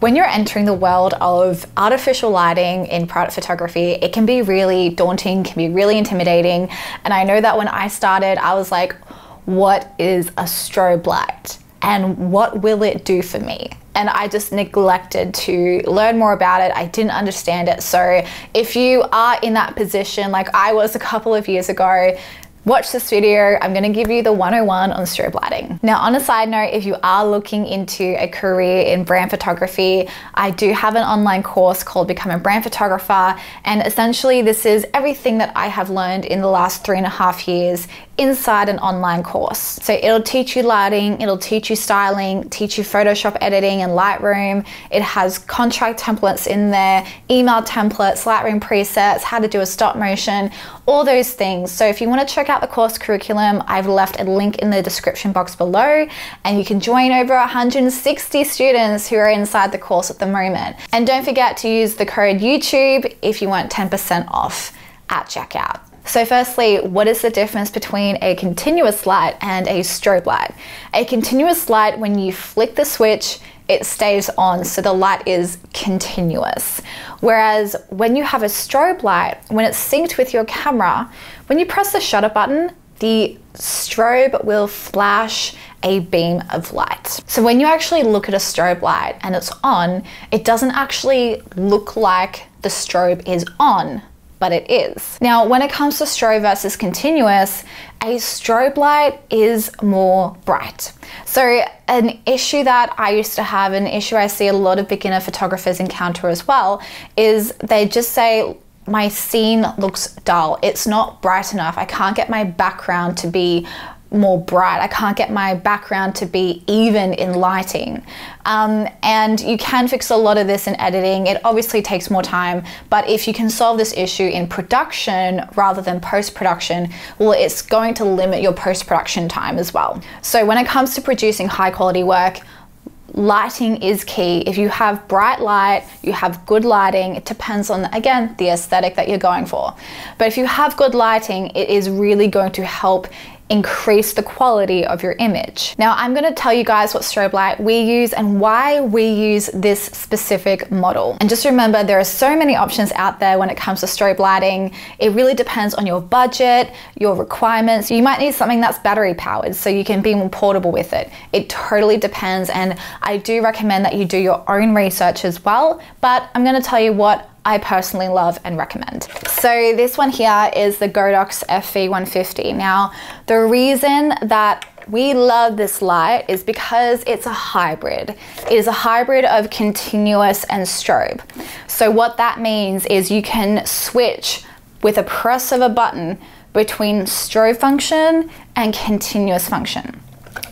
When you're entering the world of artificial lighting in product photography, it can be really daunting, can be really intimidating. And I know that when I started, I was like, what is a strobe light? And what will it do for me? And I just neglected to learn more about it. I didn't understand it. So, if you are in that position, like I was a couple of years ago, Watch this video, I'm gonna give you the 101 on strobe lighting. Now on a side note, if you are looking into a career in brand photography, I do have an online course called Become a Brand Photographer and essentially this is everything that I have learned in the last three and a half years inside an online course. So it'll teach you lighting, it'll teach you styling, teach you Photoshop editing and Lightroom. It has contract templates in there, email templates, Lightroom presets, how to do a stop motion, all those things. So if you want to check out the course curriculum, I've left a link in the description box below and you can join over 160 students who are inside the course at the moment. And don't forget to use the code YouTube if you want 10% off at checkout. So firstly, what is the difference between a continuous light and a strobe light? A continuous light, when you flick the switch, it stays on, so the light is continuous. Whereas when you have a strobe light, when it's synced with your camera, when you press the shutter button, the strobe will flash a beam of light. So when you actually look at a strobe light and it's on, it doesn't actually look like the strobe is on but it is. Now, when it comes to strobe versus continuous, a strobe light is more bright. So, an issue that I used to have, an issue I see a lot of beginner photographers encounter as well, is they just say, my scene looks dull. It's not bright enough. I can't get my background to be more bright. I can't get my background to be even in lighting. Um, and you can fix a lot of this in editing. It obviously takes more time, but if you can solve this issue in production rather than post production, well, it's going to limit your post production time as well. So when it comes to producing high quality work, lighting is key. If you have bright light, you have good lighting, it depends on, again, the aesthetic that you're going for. But if you have good lighting, it is really going to help increase the quality of your image. Now I'm gonna tell you guys what strobe light we use and why we use this specific model. And just remember there are so many options out there when it comes to strobe lighting. It really depends on your budget, your requirements. You might need something that's battery powered so you can be more portable with it. It totally depends and I do recommend that you do your own research as well, but I'm gonna tell you what I personally love and recommend. So this one here is the Godox FV150. Now, the reason that we love this light is because it's a hybrid. It is a hybrid of continuous and strobe. So what that means is you can switch with a press of a button between strobe function and continuous function.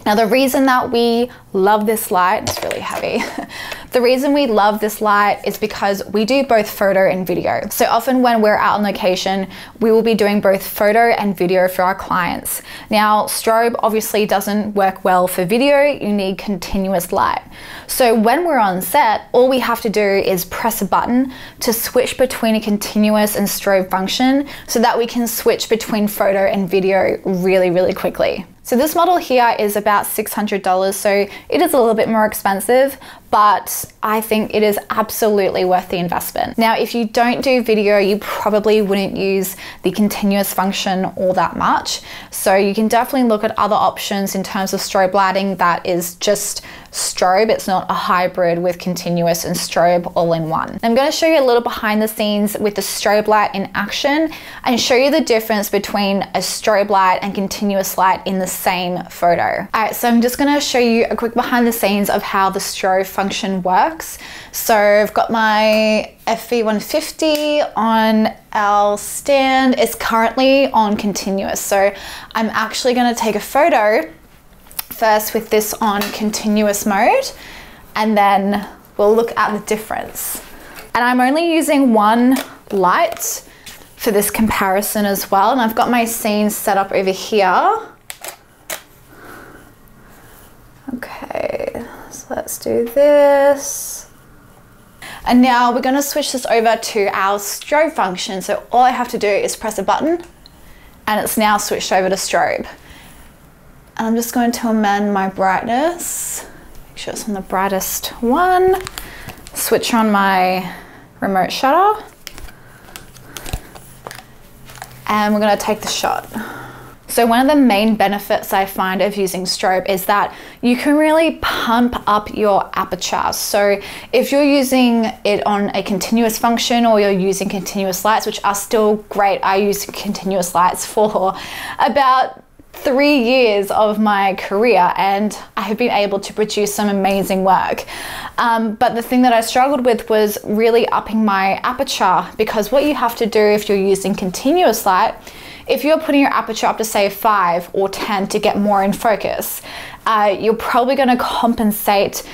Now the reason that we love this light, it's really heavy. the reason we love this light is because we do both photo and video. So often when we're out on location, we will be doing both photo and video for our clients. Now strobe obviously doesn't work well for video, you need continuous light. So when we're on set, all we have to do is press a button to switch between a continuous and strobe function so that we can switch between photo and video really, really quickly. So this model here is about $600, so it is a little bit more expensive, but I think it is absolutely worth the investment. Now, if you don't do video, you probably wouldn't use the continuous function all that much. So you can definitely look at other options in terms of strobe lighting that is just strobe. It's not a hybrid with continuous and strobe all in one. I'm gonna show you a little behind the scenes with the strobe light in action and show you the difference between a strobe light and continuous light in the same photo. All right, so I'm just gonna show you a quick behind the scenes of how the strobe function works. So I've got my FV150 on our stand. It's currently on continuous. So I'm actually gonna take a photo first with this on continuous mode and then we'll look at the difference. And I'm only using one light for this comparison as well. And I've got my scene set up over here. Okay, so let's do this. And now we're gonna switch this over to our strobe function. So all I have to do is press a button and it's now switched over to strobe. And I'm just going to amend my brightness. Make sure it's on the brightest one. Switch on my remote shutter. And we're gonna take the shot. So one of the main benefits I find of using strobe is that you can really pump up your aperture. So if you're using it on a continuous function or you're using continuous lights, which are still great, I use continuous lights for about three years of my career and I have been able to produce some amazing work. Um, but the thing that I struggled with was really upping my aperture because what you have to do if you're using continuous light if you're putting your aperture up to say 5 or 10 to get more in focus, uh, you're probably going to compensate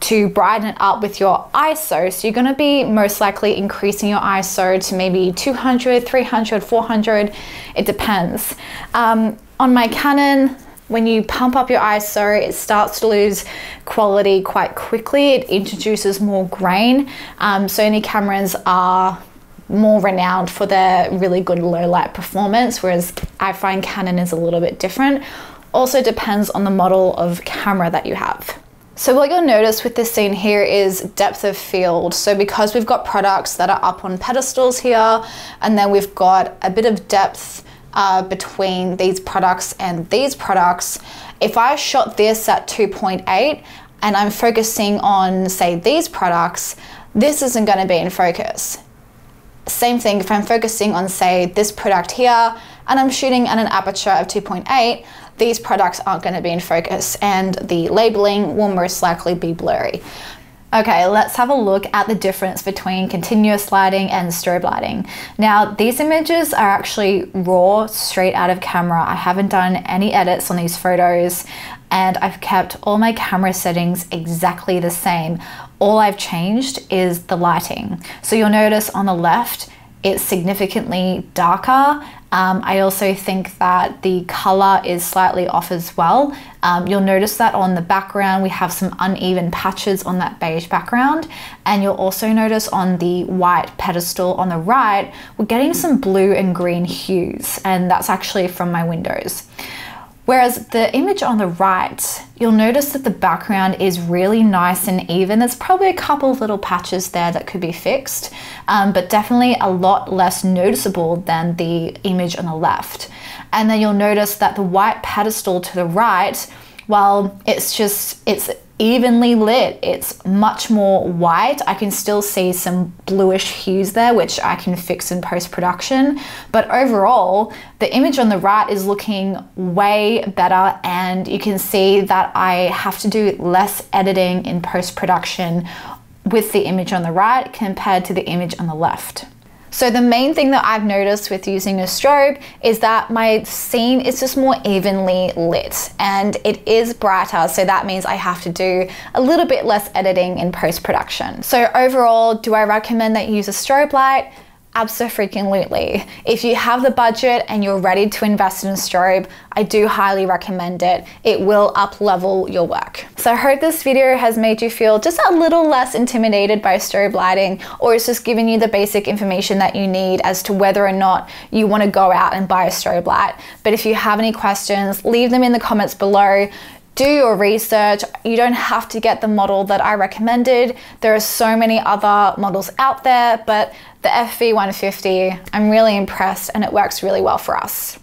to brighten it up with your ISO. So you're going to be most likely increasing your ISO to maybe 200, 300, 400. It depends. Um, on my Canon, when you pump up your ISO, it starts to lose quality quite quickly. It introduces more grain. Um, Sony cameras are more renowned for their really good low light performance, whereas I find Canon is a little bit different. Also depends on the model of camera that you have. So what you'll notice with this scene here is depth of field. So because we've got products that are up on pedestals here, and then we've got a bit of depth uh, between these products and these products, if I shot this at 2.8 and I'm focusing on say these products, this isn't gonna be in focus. Same thing if I'm focusing on say this product here and I'm shooting at an aperture of 2.8, these products aren't going to be in focus and the labeling will most likely be blurry. Okay, let's have a look at the difference between continuous lighting and strobe lighting. Now, these images are actually raw, straight out of camera. I haven't done any edits on these photos and I've kept all my camera settings exactly the same. All I've changed is the lighting. So you'll notice on the left, it's significantly darker. Um, I also think that the color is slightly off as well. Um, you'll notice that on the background, we have some uneven patches on that beige background. And you'll also notice on the white pedestal on the right, we're getting some blue and green hues. And that's actually from my windows. Whereas the image on the right, you'll notice that the background is really nice and even. There's probably a couple of little patches there that could be fixed, um, but definitely a lot less noticeable than the image on the left. And then you'll notice that the white pedestal to the right, well, it's just, it's evenly lit. It's much more white. I can still see some bluish hues there, which I can fix in post-production. But overall, the image on the right is looking way better and you can see that I have to do less editing in post-production with the image on the right compared to the image on the left. So the main thing that I've noticed with using a strobe is that my scene is just more evenly lit and it is brighter. So that means I have to do a little bit less editing in post-production. So overall, do I recommend that you use a strobe light? Absolutely. If you have the budget and you're ready to invest in a strobe, I do highly recommend it. It will up level your work. So I hope this video has made you feel just a little less intimidated by strobe lighting or it's just giving you the basic information that you need as to whether or not you want to go out and buy a strobe light. But if you have any questions, leave them in the comments below do your research. You don't have to get the model that I recommended. There are so many other models out there, but the FV150, I'm really impressed and it works really well for us.